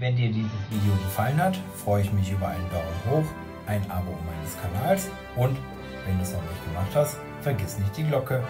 Wenn dir dieses Video gefallen hat, freue ich mich über einen Daumen hoch, ein Abo meines Kanals und wenn du es noch nicht gemacht hast, vergiss nicht die Glocke.